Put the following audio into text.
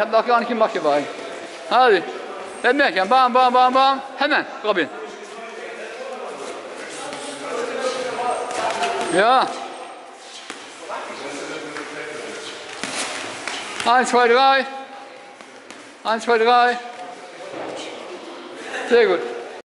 Ich bak noch gar nicht gemacht hierbei. Also, das Märchen. Bam, bam, bam, bam. Hemen, Robin. Ja. Eins, zwei, drei. Eins, zwei, drei. Sehr gut.